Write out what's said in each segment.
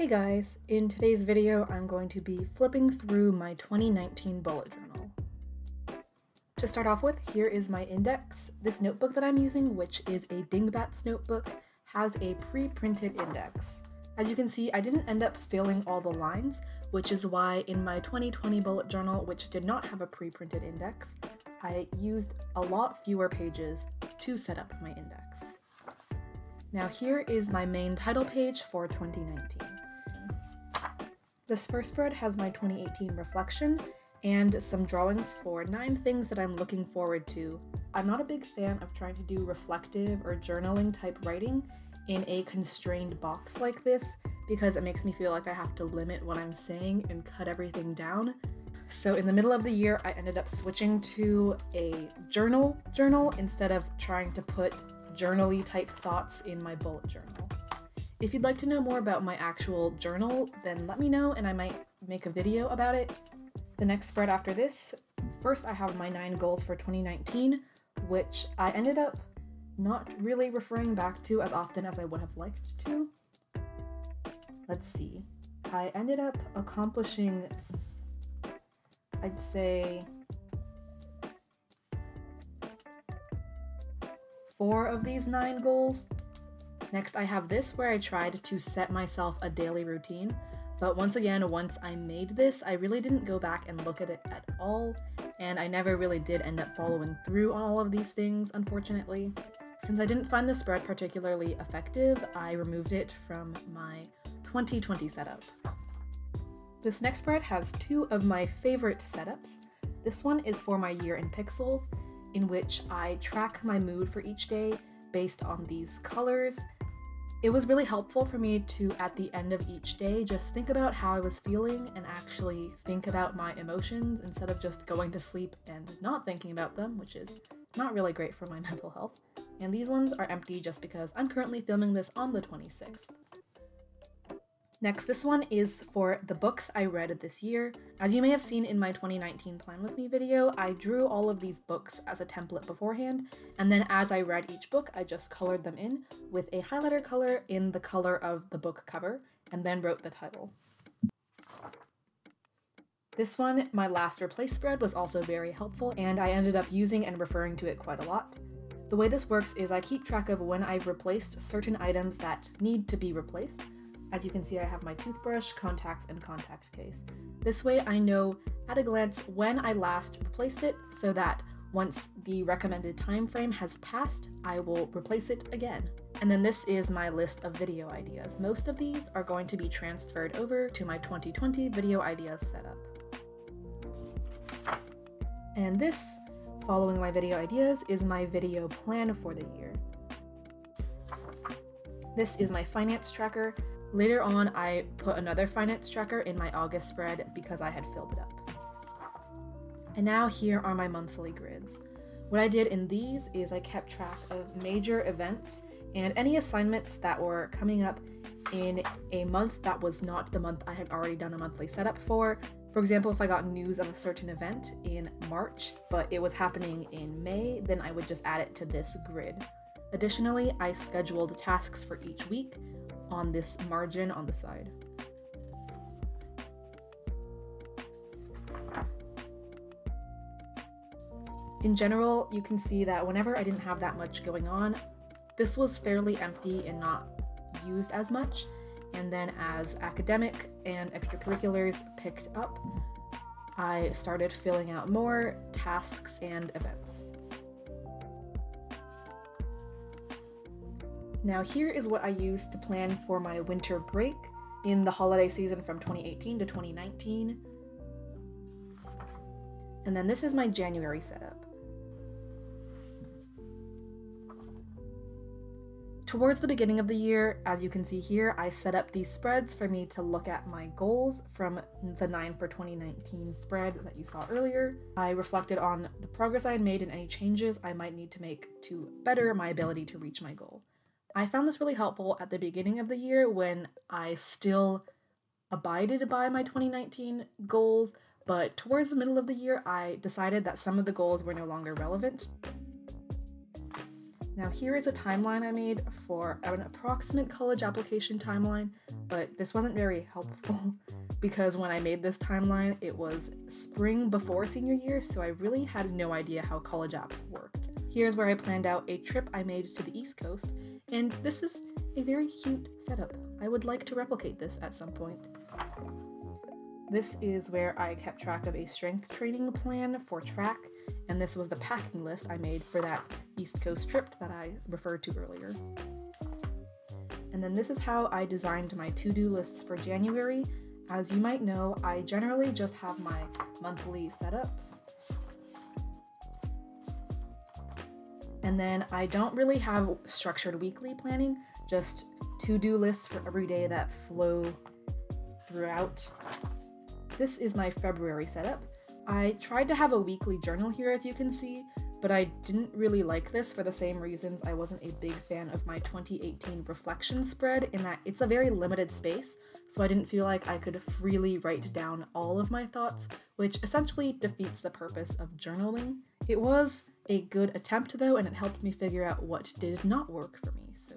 Hey guys, in today's video I'm going to be flipping through my 2019 bullet journal. To start off with, here is my index. This notebook that I'm using, which is a Dingbats notebook, has a pre-printed index. As you can see, I didn't end up filling all the lines, which is why in my 2020 bullet journal, which did not have a pre-printed index, I used a lot fewer pages to set up my index. Now here is my main title page for 2019. This first spread has my 2018 reflection and some drawings for nine things that I'm looking forward to. I'm not a big fan of trying to do reflective or journaling type writing in a constrained box like this because it makes me feel like I have to limit what I'm saying and cut everything down. So in the middle of the year, I ended up switching to a journal journal instead of trying to put journally type thoughts in my bullet journal. If you'd like to know more about my actual journal, then let me know and I might make a video about it. The next spread after this, first I have my nine goals for 2019, which I ended up not really referring back to as often as I would have liked to. Let's see. I ended up accomplishing, I'd say, four of these nine goals. Next, I have this where I tried to set myself a daily routine. But once again, once I made this, I really didn't go back and look at it at all, and I never really did end up following through on all of these things, unfortunately. Since I didn't find the spread particularly effective, I removed it from my 2020 setup. This next spread has two of my favorite setups. This one is for my year in pixels, in which I track my mood for each day based on these colors. It was really helpful for me to, at the end of each day, just think about how I was feeling and actually think about my emotions instead of just going to sleep and not thinking about them, which is not really great for my mental health. And these ones are empty just because I'm currently filming this on the 26th. Next, this one is for the books I read this year. As you may have seen in my 2019 Plan With Me video, I drew all of these books as a template beforehand, and then as I read each book, I just colored them in with a highlighter color in the color of the book cover, and then wrote the title. This one, my last replace spread, was also very helpful, and I ended up using and referring to it quite a lot. The way this works is I keep track of when I've replaced certain items that need to be replaced, as you can see, I have my toothbrush, contacts, and contact case. This way I know at a glance when I last replaced it so that once the recommended time frame has passed, I will replace it again. And then this is my list of video ideas. Most of these are going to be transferred over to my 2020 video ideas setup. And this, following my video ideas, is my video plan for the year. This is my finance tracker. Later on, I put another finance tracker in my August spread because I had filled it up. And now here are my monthly grids. What I did in these is I kept track of major events and any assignments that were coming up in a month that was not the month I had already done a monthly setup for. For example, if I got news of a certain event in March, but it was happening in May, then I would just add it to this grid. Additionally, I scheduled tasks for each week, on this margin on the side. In general, you can see that whenever I didn't have that much going on, this was fairly empty and not used as much. And then as academic and extracurriculars picked up, I started filling out more tasks and events. Now here is what I used to plan for my winter break in the holiday season from 2018 to 2019. And then this is my January setup. Towards the beginning of the year, as you can see here, I set up these spreads for me to look at my goals from the 9 for 2019 spread that you saw earlier. I reflected on the progress I had made and any changes I might need to make to better my ability to reach my goal. I found this really helpful at the beginning of the year when I still abided by my 2019 goals, but towards the middle of the year, I decided that some of the goals were no longer relevant. Now here is a timeline I made for an approximate college application timeline, but this wasn't very helpful because when I made this timeline, it was spring before senior year, so I really had no idea how college apps worked. Here's where I planned out a trip I made to the East Coast, and this is a very cute setup. I would like to replicate this at some point. This is where I kept track of a strength training plan for track, and this was the packing list I made for that East Coast trip that I referred to earlier. And then this is how I designed my to-do lists for January. As you might know, I generally just have my monthly setups. And then I don't really have structured weekly planning, just to-do lists for every day that flow throughout. This is my February setup. I tried to have a weekly journal here as you can see, but I didn't really like this for the same reasons I wasn't a big fan of my 2018 reflection spread in that it's a very limited space, so I didn't feel like I could freely write down all of my thoughts, which essentially defeats the purpose of journaling. It was a good attempt though, and it helped me figure out what did not work for me, so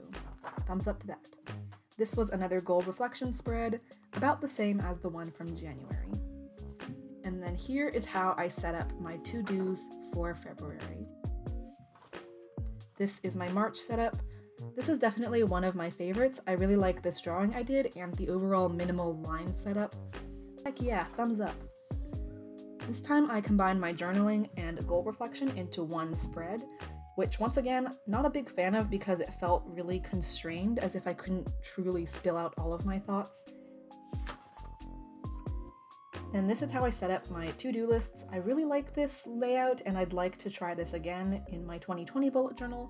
thumbs up to that. This was another goal reflection spread, about the same as the one from January. And then here is how I set up my to-dos for February. This is my March setup. This is definitely one of my favorites. I really like this drawing I did and the overall minimal line setup. Heck yeah, thumbs up. This time I combined my journaling and goal reflection into one spread, which once again, not a big fan of because it felt really constrained as if I couldn't truly spill out all of my thoughts. And this is how I set up my to-do lists. I really like this layout and I'd like to try this again in my 2020 bullet journal.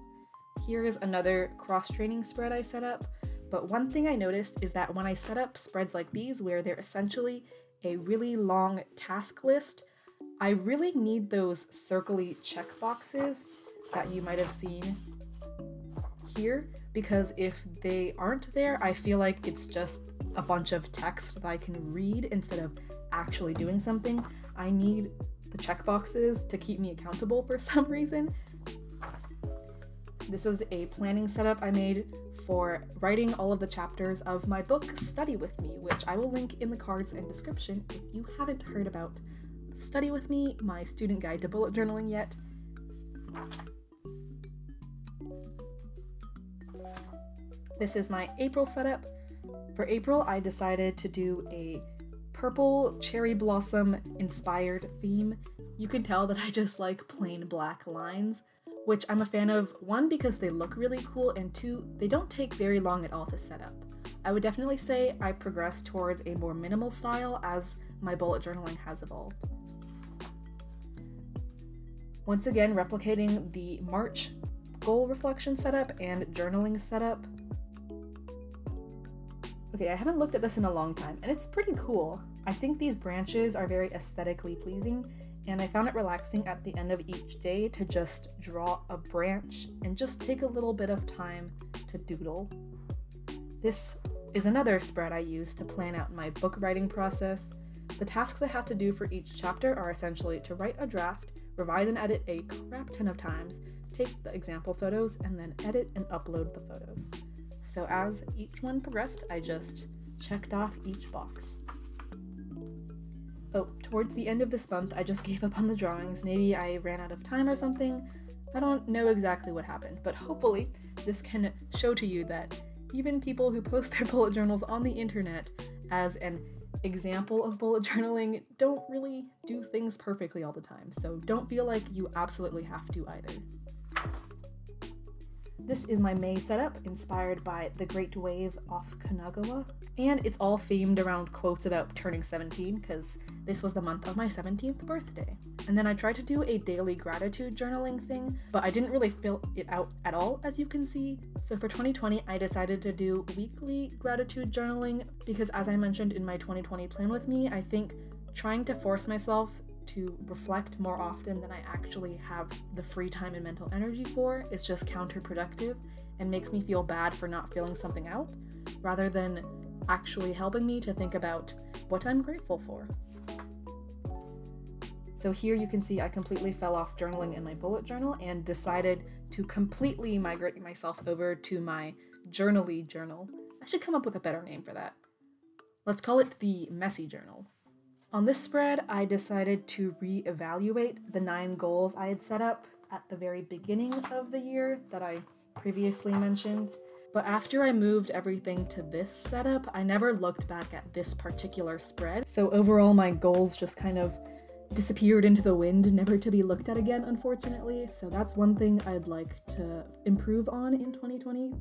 Here is another cross-training spread I set up, but one thing I noticed is that when I set up spreads like these where they're essentially a really long task list, I really need those circly checkboxes that you might have seen here because if they aren't there, I feel like it's just a bunch of text that I can read instead of actually doing something. I need the checkboxes to keep me accountable for some reason. This is a planning setup I made for writing all of the chapters of my book Study With Me, which I will link in the cards and description if you haven't heard about Study With Me, my student guide to bullet journaling yet. This is my April setup. For April, I decided to do a purple cherry blossom inspired theme. You can tell that I just like plain black lines, which I'm a fan of, one, because they look really cool, and two, they don't take very long at all to set up. I would definitely say I progressed towards a more minimal style as my bullet journaling has evolved. Once again, replicating the March goal reflection setup and journaling setup. Okay, I haven't looked at this in a long time, and it's pretty cool. I think these branches are very aesthetically pleasing, and I found it relaxing at the end of each day to just draw a branch and just take a little bit of time to doodle. This is another spread I use to plan out my book writing process. The tasks I have to do for each chapter are essentially to write a draft, revise and edit a crap ton of times, take the example photos, and then edit and upload the photos. So as each one progressed, I just checked off each box. Oh, towards the end of this month, I just gave up on the drawings. Maybe I ran out of time or something. I don't know exactly what happened, but hopefully this can show to you that even people who post their bullet journals on the internet as an example of bullet journaling don't really do things perfectly all the time, so don't feel like you absolutely have to either. This is my May setup, inspired by the Great Wave off Kanagawa. And it's all themed around quotes about turning 17, because this was the month of my 17th birthday. And then I tried to do a daily gratitude journaling thing, but I didn't really fill it out at all, as you can see. So for 2020, I decided to do weekly gratitude journaling, because as I mentioned in my 2020 plan with me, I think trying to force myself to reflect more often than I actually have the free time and mental energy for is just counterproductive and makes me feel bad for not feeling something out rather than actually helping me to think about what I'm grateful for. So here you can see I completely fell off journaling in my bullet journal and decided to completely migrate myself over to my journally journal. I should come up with a better name for that. Let's call it the messy journal. On this spread, I decided to re-evaluate the nine goals I had set up at the very beginning of the year that I previously mentioned. But after I moved everything to this setup, I never looked back at this particular spread. So overall, my goals just kind of disappeared into the wind, never to be looked at again, unfortunately. So that's one thing I'd like to improve on in 2020.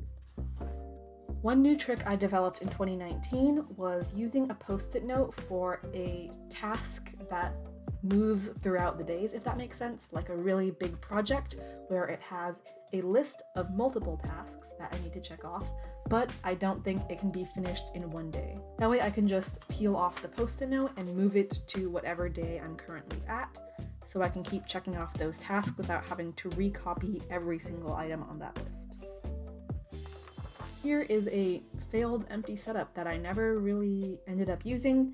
One new trick I developed in 2019 was using a post it note for a task that moves throughout the days, if that makes sense, like a really big project where it has a list of multiple tasks that I need to check off, but I don't think it can be finished in one day. That way I can just peel off the post-it note and move it to whatever day I'm currently at, so I can keep checking off those tasks without having to recopy every single item on that list. Here is a failed empty setup that I never really ended up using,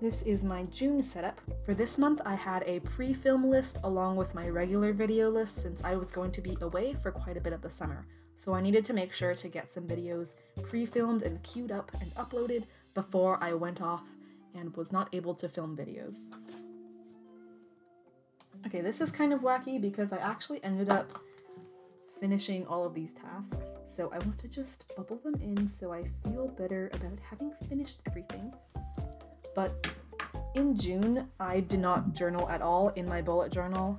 This is my June setup. For this month, I had a pre-film list along with my regular video list since I was going to be away for quite a bit of the summer. So I needed to make sure to get some videos pre-filmed and queued up and uploaded before I went off and was not able to film videos. Okay, this is kind of wacky because I actually ended up finishing all of these tasks. So I want to just bubble them in so I feel better about having finished everything. But in June, I did not journal at all in my bullet journal.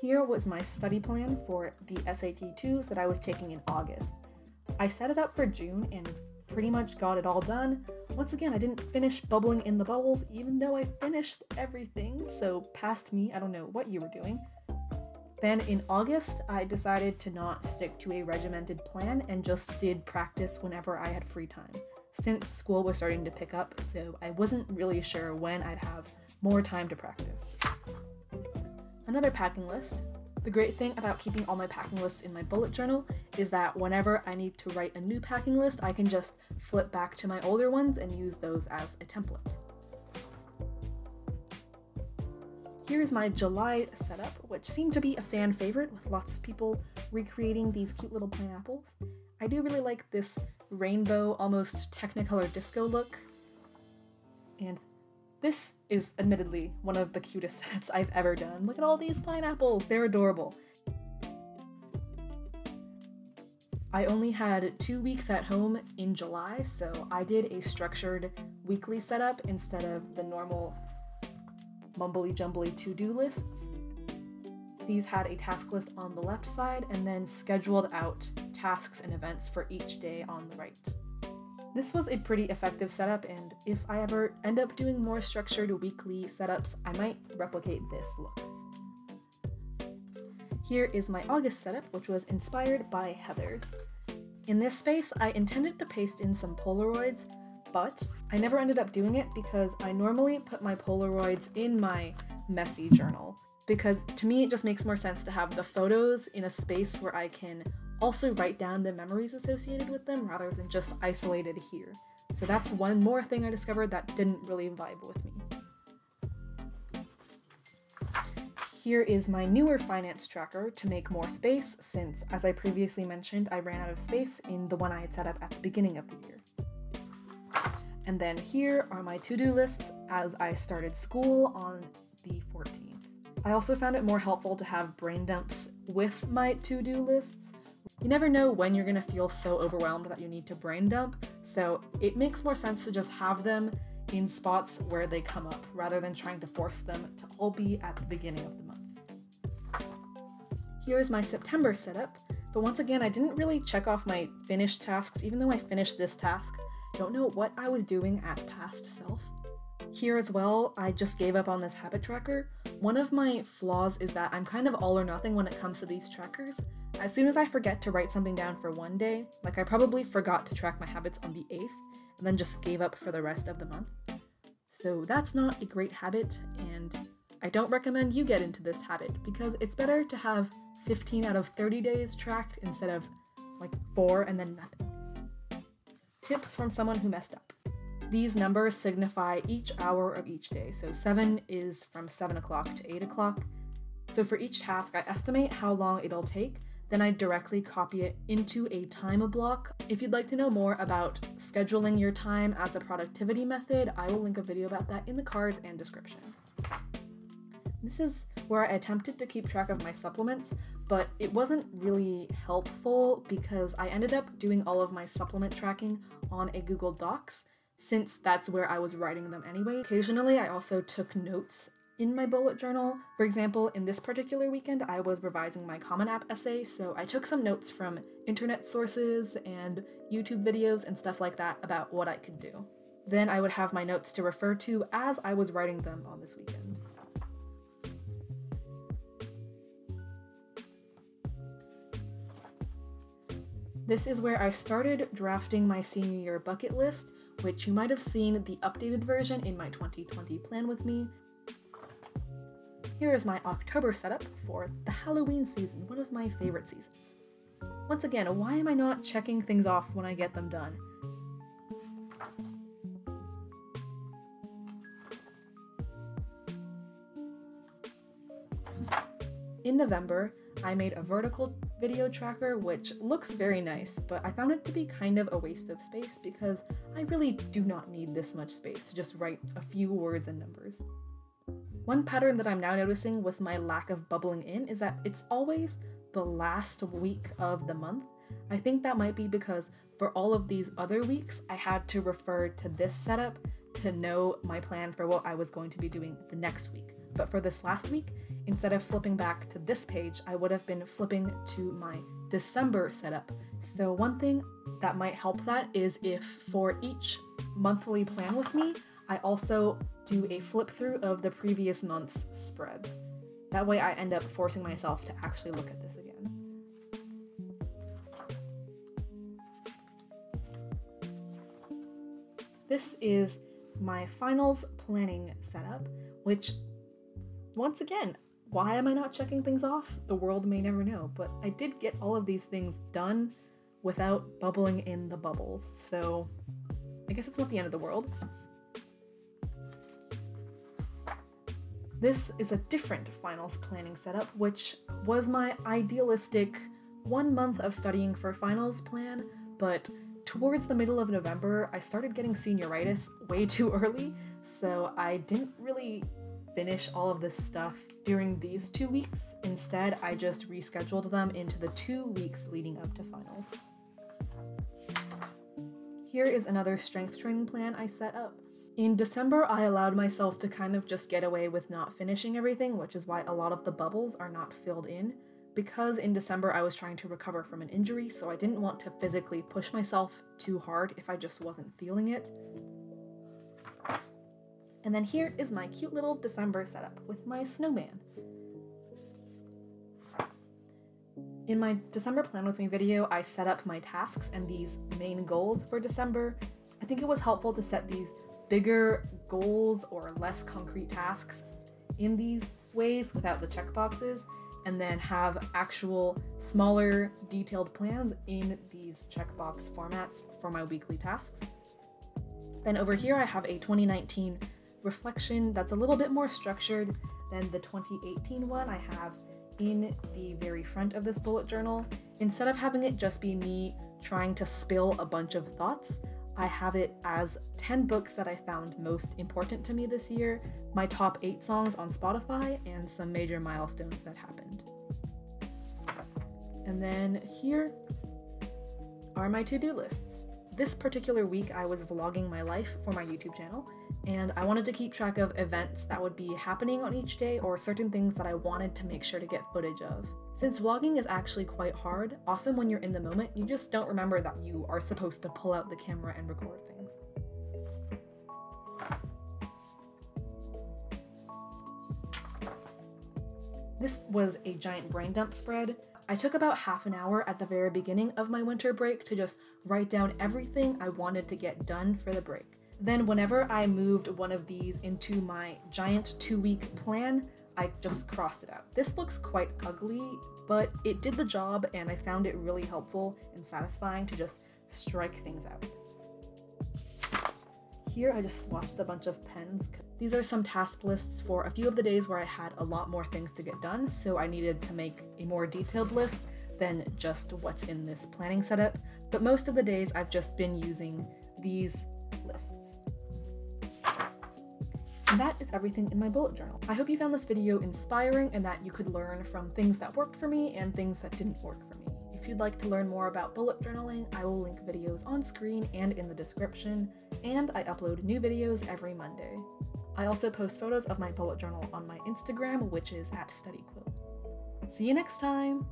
Here was my study plan for the SAT 2s that I was taking in August. I set it up for June and pretty much got it all done. Once again, I didn't finish bubbling in the bubbles, even though I finished everything, so past me, I don't know what you were doing. Then in August, I decided to not stick to a regimented plan and just did practice whenever I had free time since school was starting to pick up, so I wasn't really sure when I'd have more time to practice. Another packing list. The great thing about keeping all my packing lists in my bullet journal is that whenever I need to write a new packing list, I can just flip back to my older ones and use those as a template. Here's my July setup, which seemed to be a fan favorite with lots of people recreating these cute little pineapples. I do really like this rainbow, almost technicolor disco look. And this is admittedly one of the cutest setups I've ever done. Look at all these pineapples, they're adorable. I only had two weeks at home in July, so I did a structured weekly setup instead of the normal mumbly jumbly to-do lists. These had a task list on the left side and then scheduled out tasks and events for each day on the right. This was a pretty effective setup, and if I ever end up doing more structured weekly setups, I might replicate this look. Here is my August setup, which was inspired by Heather's. In this space, I intended to paste in some Polaroids, but I never ended up doing it because I normally put my Polaroids in my messy journal because to me it just makes more sense to have the photos in a space where I can also write down the memories associated with them rather than just isolated here. So that's one more thing I discovered that didn't really vibe with me. Here is my newer finance tracker to make more space since, as I previously mentioned, I ran out of space in the one I had set up at the beginning of the year. And then here are my to-do lists as I started school on the 14th. I also found it more helpful to have brain dumps with my to-do lists you never know when you're gonna feel so overwhelmed that you need to brain dump, so it makes more sense to just have them in spots where they come up rather than trying to force them to all be at the beginning of the month. Here's my September setup, but once again, I didn't really check off my finished tasks, even though I finished this task. Don't know what I was doing at past self. Here as well, I just gave up on this habit tracker. One of my flaws is that I'm kind of all or nothing when it comes to these trackers. As soon as I forget to write something down for one day, like I probably forgot to track my habits on the 8th and then just gave up for the rest of the month. So that's not a great habit, and I don't recommend you get into this habit because it's better to have 15 out of 30 days tracked instead of like 4 and then nothing. Tips from someone who messed up. These numbers signify each hour of each day. So 7 is from 7 o'clock to 8 o'clock. So for each task, I estimate how long it'll take, then I directly copy it into a time block. If you'd like to know more about scheduling your time as a productivity method, I will link a video about that in the cards and description. This is where I attempted to keep track of my supplements, but it wasn't really helpful because I ended up doing all of my supplement tracking on a Google Docs since that's where I was writing them anyway. Occasionally, I also took notes in my bullet journal. For example, in this particular weekend, I was revising my Common App essay, so I took some notes from internet sources and YouTube videos and stuff like that about what I could do. Then I would have my notes to refer to as I was writing them on this weekend. This is where I started drafting my senior year bucket list, which you might have seen the updated version in my 2020 plan with me. Here is my October setup for the Halloween season, one of my favorite seasons. Once again, why am I not checking things off when I get them done? In November, I made a vertical video tracker which looks very nice, but I found it to be kind of a waste of space because I really do not need this much space to just write a few words and numbers. One pattern that I'm now noticing with my lack of bubbling in is that it's always the last week of the month. I think that might be because for all of these other weeks, I had to refer to this setup to know my plan for what I was going to be doing the next week. But for this last week, instead of flipping back to this page, I would have been flipping to my December setup. So, one thing that might help that is if for each monthly plan with me, I also do a flip through of the previous month's spreads. That way, I end up forcing myself to actually look at this again. This is my finals planning setup, which once again, why am I not checking things off? The world may never know, but I did get all of these things done without bubbling in the bubbles, so I guess it's not the end of the world. This is a different finals planning setup, which was my idealistic one month of studying for finals plan, but towards the middle of November, I started getting senioritis way too early, so I didn't really finish all of this stuff during these two weeks. Instead, I just rescheduled them into the two weeks leading up to finals. Here is another strength training plan I set up. In December, I allowed myself to kind of just get away with not finishing everything, which is why a lot of the bubbles are not filled in. Because in December I was trying to recover from an injury, so I didn't want to physically push myself too hard if I just wasn't feeling it. And then here is my cute little December setup with my snowman. In my December Plan With Me video, I set up my tasks and these main goals for December. I think it was helpful to set these bigger goals or less concrete tasks in these ways without the checkboxes, and then have actual smaller detailed plans in these checkbox formats for my weekly tasks. Then over here I have a 2019 reflection that's a little bit more structured than the 2018 one I have in the very front of this bullet journal. Instead of having it just be me trying to spill a bunch of thoughts, I have it as 10 books that I found most important to me this year, my top 8 songs on Spotify, and some major milestones that happened. And then here are my to do lists. This particular week, I was vlogging my life for my YouTube channel, and I wanted to keep track of events that would be happening on each day or certain things that I wanted to make sure to get footage of. Since vlogging is actually quite hard, often when you're in the moment, you just don't remember that you are supposed to pull out the camera and record things. This was a giant brain dump spread. I took about half an hour at the very beginning of my winter break to just write down everything I wanted to get done for the break. Then, whenever I moved one of these into my giant two week plan, I just crossed it out. This looks quite ugly, but it did the job and I found it really helpful and satisfying to just strike things out. here I just swatched a bunch of pens. These are some task lists for a few of the days where I had a lot more things to get done, so I needed to make a more detailed list than just what's in this planning setup. But most of the days I've just been using these lists. And that is everything in my bullet journal. I hope you found this video inspiring and that you could learn from things that worked for me and things that didn't work for me. If you'd like to learn more about bullet journaling, I will link videos on screen and in the description, and I upload new videos every Monday. I also post photos of my bullet journal on my Instagram, which is at StudyQuill. See you next time!